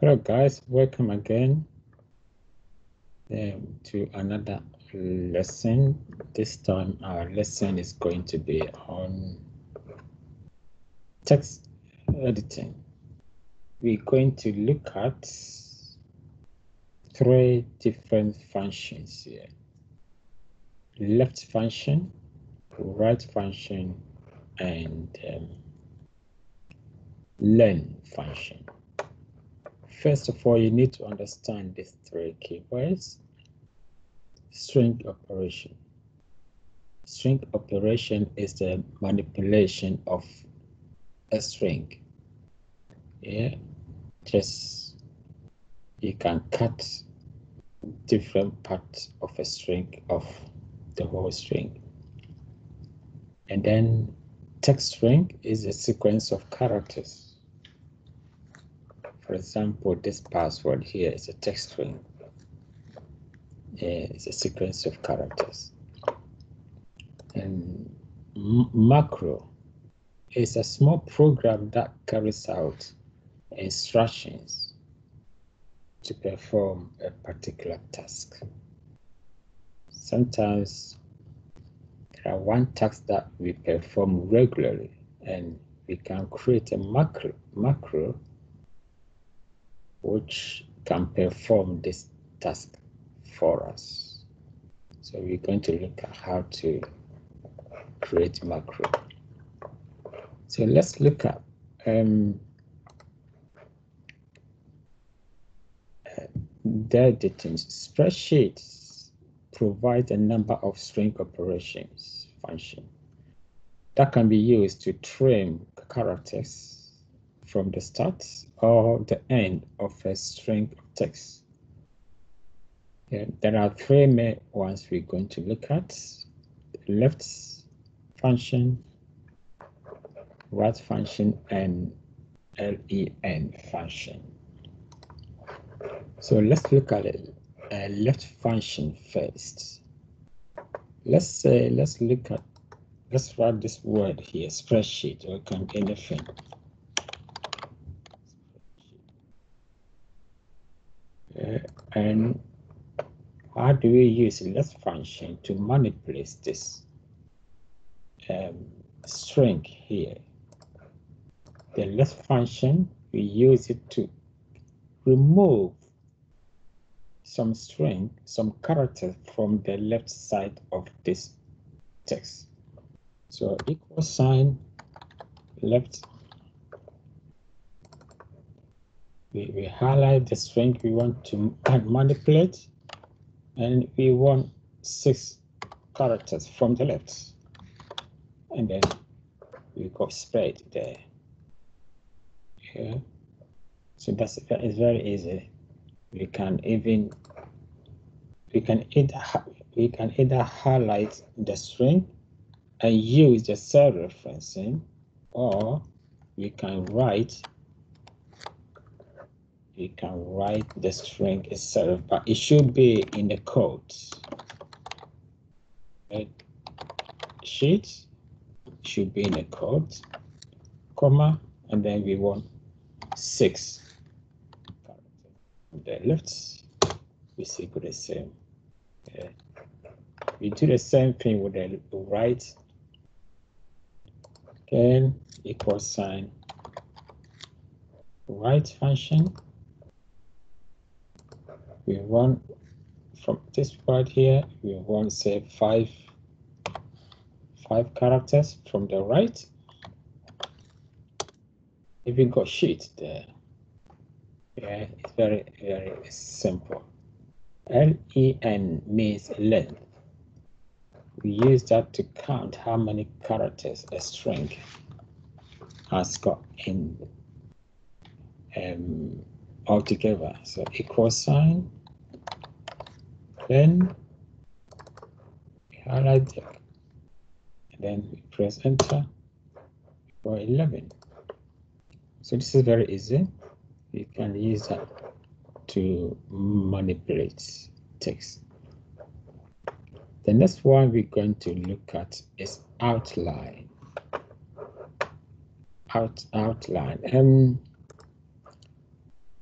Hello guys, welcome again um, to another lesson. This time our lesson is going to be on text editing. We're going to look at three different functions here. Left function, right function, and um, len function. First of all, you need to understand these three keywords. String operation. String operation is the manipulation of a string. Yeah, just you can cut different parts of a string of the whole string. And then text string is a sequence of characters. For example, this password here is a text string. Uh, it's a sequence of characters. And macro is a small program that carries out instructions to perform a particular task. Sometimes there are one task that we perform regularly and we can create a macro, macro which can perform this task for us. So we're going to look at how to create macro. So let's look at um, the editing spreadsheets provide a number of string operations function that can be used to trim characters from the start or the end of a string of text. There are three main ones we're going to look at. The Left function, right function, and len function. So let's look at it. Uh, left function first. Let's say, let's look at, let's write this word here, spreadsheet, or anything. Uh, and how do we use left function to manipulate this um, string here? The left function, we use it to remove some string, some character from the left side of this text. So equal sign left. We, we highlight the string we want to manipulate and we want six characters from the left. And then we go spread there. Yeah. So that's it's very easy we can even we can either we can either highlight the string and use the cell referencing or we can write we can write the string itself but it should be in the code sheet should be in the code comma and then we want six the left is equal the same. Okay. We do the same thing with the right. Again, equal sign right function. We want from this part here, we want say five five characters from the right. If we got sheet there. Yeah, it's very, very simple. L-E-N means length. We use that to count how many characters a string has got in um, altogether. So equal sign, then we highlight it, and then we press enter for 11. So this is very easy you can use that to manipulate text. The next one we're going to look at is outline. Out outline. Um,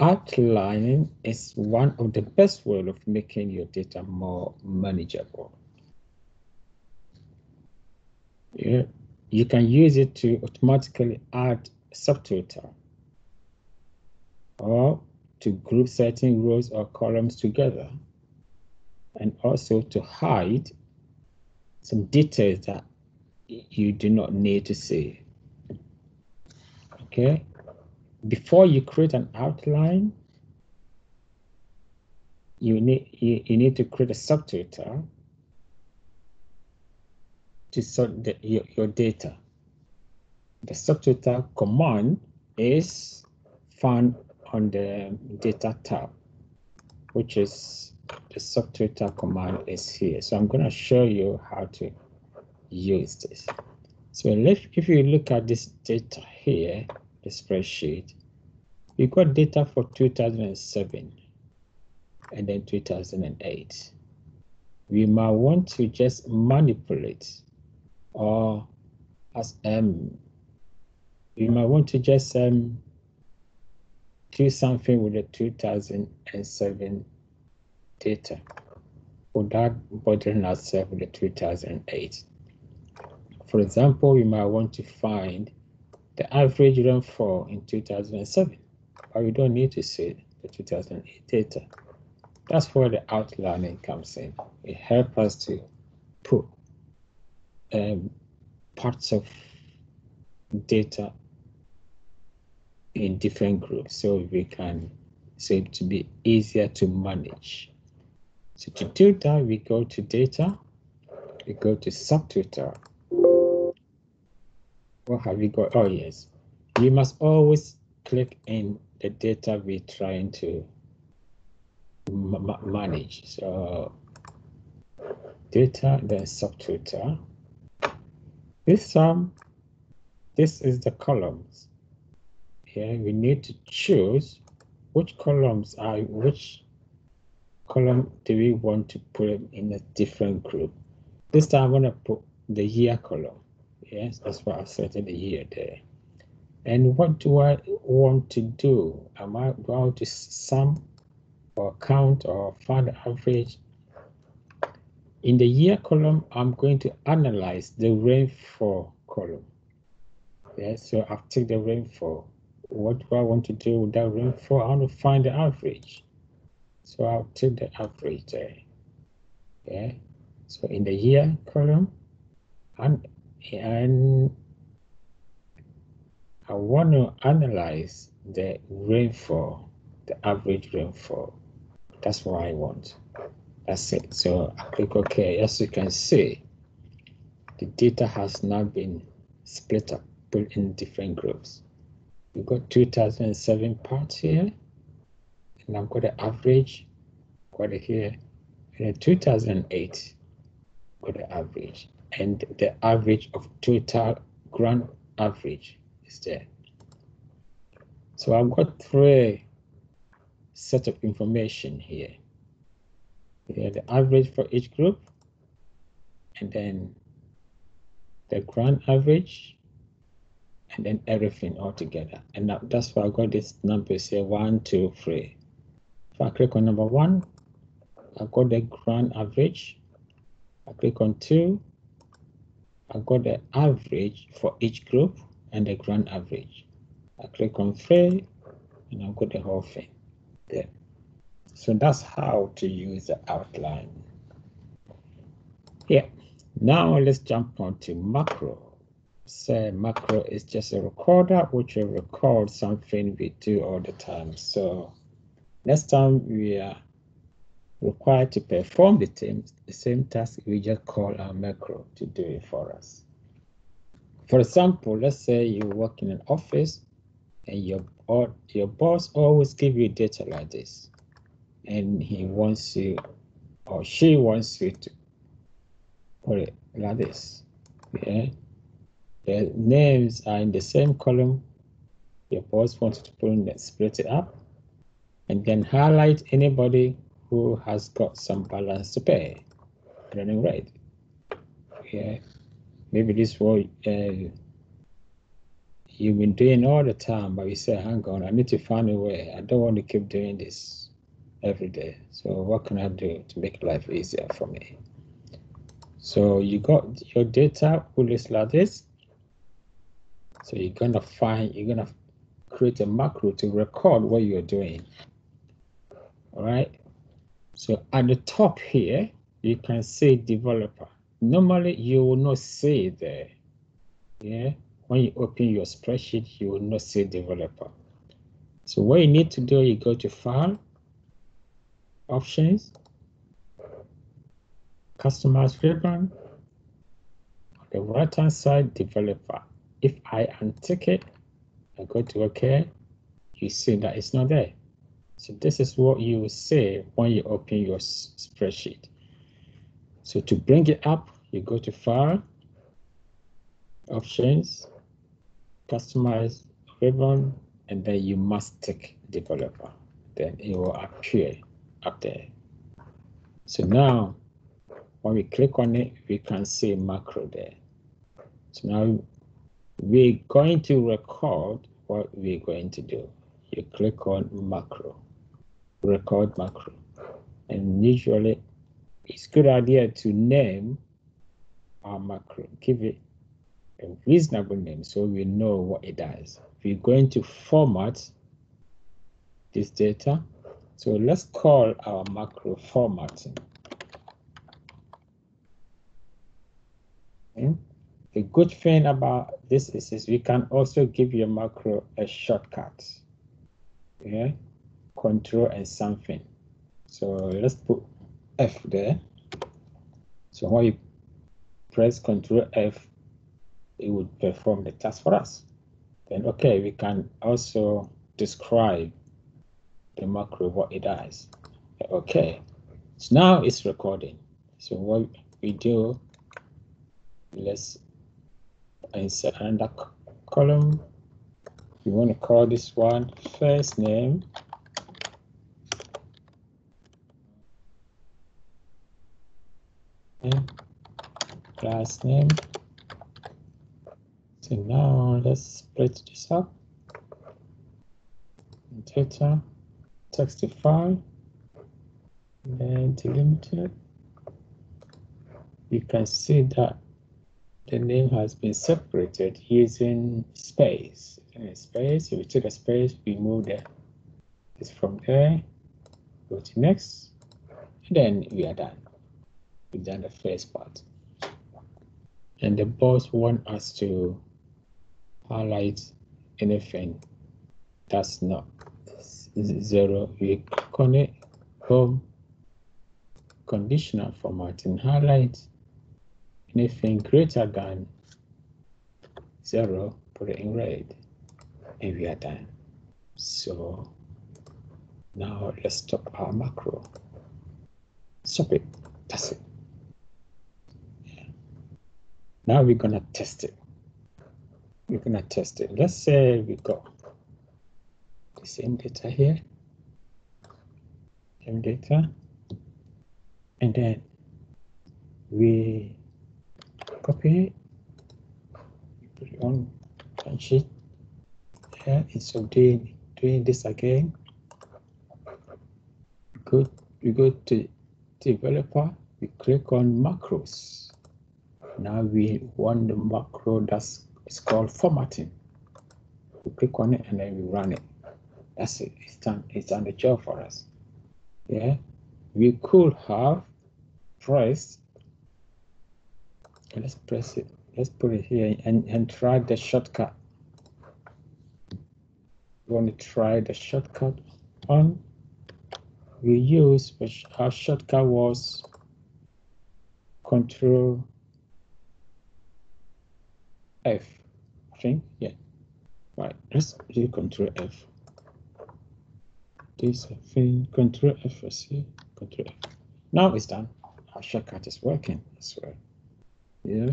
outlining is one of the best way of making your data more manageable. Yeah, you can use it to automatically add subtotal or to group certain rows or columns together and also to hide some details that you do not need to see. Okay, before you create an outline, you need you, you need to create a subtotal to sort the, your, your data. The subtotal command is found on the data tab, which is the subtotal command is here. So I'm going to show you how to use this. So if, if you look at this data here, the spreadsheet, you got data for 2007 and then 2008. We might want to just manipulate or as um we might want to just um do something with the 2007 data without bothering ourselves with the 2008. For example, we might want to find the average rainfall in 2007, but we don't need to see the 2008 data. That's where the outlining comes in. It helps us to put um, parts of data in different groups so we can so to be easier to manage. So to do that, we go to data, we go to subtotal. What have we got? Oh yes, we must always click in the data we're trying to ma manage. So data, then subtotal. This um, this is the columns. Here we need to choose which columns are which column do we want to put in a different group. This time I'm gonna put the year column. Yes, that's why I set the year there. And what do I want to do? Am I going to sum or count or find average? In the year column, I'm going to analyze the rainfall column. Yes, so I've taken the rainfall. What do I want to do with that rainfall? I want to find the average. So I'll take the average there. Yeah. So in the year column, and and I want to analyze the rainfall, the average rainfall. That's what I want. That's it. So I click OK. As you can see, the data has now been split up, put in different groups. We've got 2007 parts here, and I've got the average, got it here, and then 2008, got the average, and the average of total grand average is there. So I've got three set of information here. Here the average for each group, and then the grand average, and then everything all together. And now that's why I got this numbers here, one, two, three. If I click on number one, I got the grand average. I click on two, I got the average for each group and the grand average. I click on three and I've got the whole thing there. So that's how to use the outline. Yeah, now let's jump on to macro. Say macro is just a recorder which will record something we do all the time. So next time we are required to perform the same, the same task, we just call our macro to do it for us. For example, let's say you work in an office and your, your boss always give you data like this and he wants you or she wants you to put it like this. Yeah. The names are in the same column. Your boss wants to put in split it up and then highlight anybody who has got some balance to pay. Running right. Yeah. Maybe this will uh, you've been doing all the time, but you say, hang on, I need to find a way. I don't want to keep doing this every day. So what can I do to make life easier for me? So you got your data will list like this. So you're gonna find, you're gonna create a macro to record what you're doing. All right. So at the top here, you can see developer. Normally you will not see there. Yeah. When you open your spreadsheet, you will not see developer. So what you need to do, you go to file, options, customize ribbon, on the right hand side, developer. If I untick it, I go to OK, you see that it's not there. So this is what you will see when you open your spreadsheet. So to bring it up, you go to File, Options, Customize ribbon, and then you must tick Developer. Then it will appear up there. So now, when we click on it, we can see macro there. So now we're going to record what we're going to do. You click on macro, record macro. And usually it's good idea to name our macro, give it a reasonable name so we know what it does. We're going to format this data. So let's call our macro formatting. Okay. The good thing about this is, is we can also give your macro a shortcut. Yeah, control and something. So let's put F there. So when you press control F, it would perform the task for us. Then okay, we can also describe the macro what it does. Okay, so now it's recording. So what we do, let's insert another column. We want to call this one first name. Last name. So now let's split this up. Data, textify, and delimited. You can see that the name has been separated using space. In space, we take a space, we move the this from there, go to next, and then we are done. We've done the first part. And the boss want us to highlight anything that's not zero. We click on it, home, conditional formatting, highlight anything greater than zero, put it in red, and we are done. So now let's stop our macro. Stop it. That's it. Now we're gonna test it. We're gonna test it. Let's say we got the same data here, same data, and then we copy it, put it on and sheet here instead of doing doing this again. We go to developer, we click on macros. Now we want the macro that's it's called formatting. We click on it and then we run it. That's it. It's done. It's done the job for us. Yeah. We could have pressed let's press it let's put it here and and try the shortcut we want to try the shortcut on? We use which our shortcut was control F I think yeah. Right let's do control F. This thing control F see. Control F. Now it's done. Our shortcut is working as well yeah.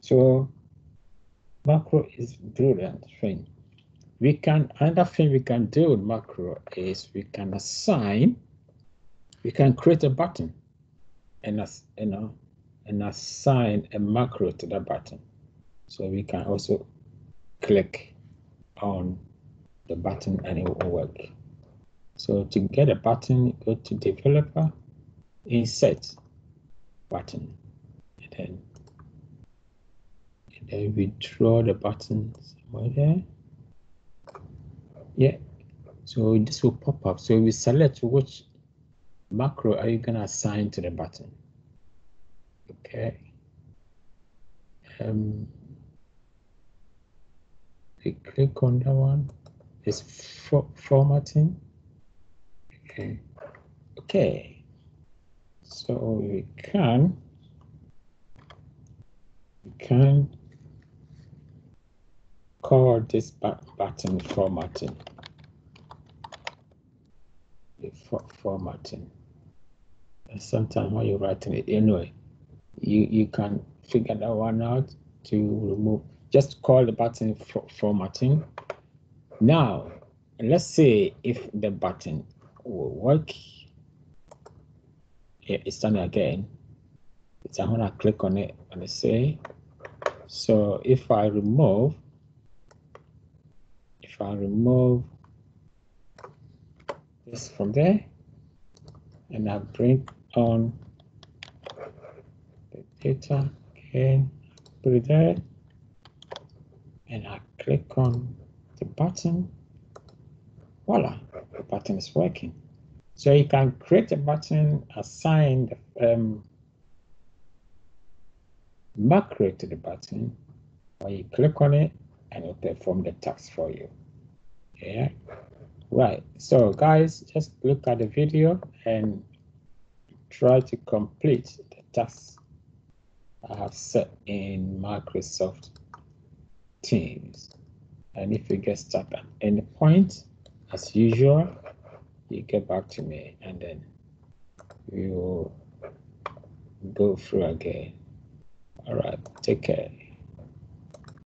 So macro is brilliant thing. We can another thing we can do with macro is we can assign, we can create a button and as you know and assign a macro to that button. So we can also click on the button and it will work. So to get a button, go to developer, insert button, and then, and then we draw the button somewhere there. Yeah, so this will pop up. So we select which macro are you gonna assign to the button. Okay. Um, we click on that one. It's for formatting. Okay. Okay. So we can we can call this button formatting. For formatting. And sometimes when you're writing it anyway, you you can figure that one out to remove. Just call the button for formatting. Now, let's say if the button will work. it's done again. It's I'm gonna click on it and say. So if I remove, if I remove this from there, and I bring on the data again, put it there, and I click on the button, voila, the button is working. So you can create a button, assign the um, macro to the button, or you click on it and it'll perform the task for you. Yeah. Right. So guys, just look at the video and try to complete the task I have set in Microsoft Teams. And if you get stuck at any point, as usual, you get back to me and then we will go through again. All right, take care.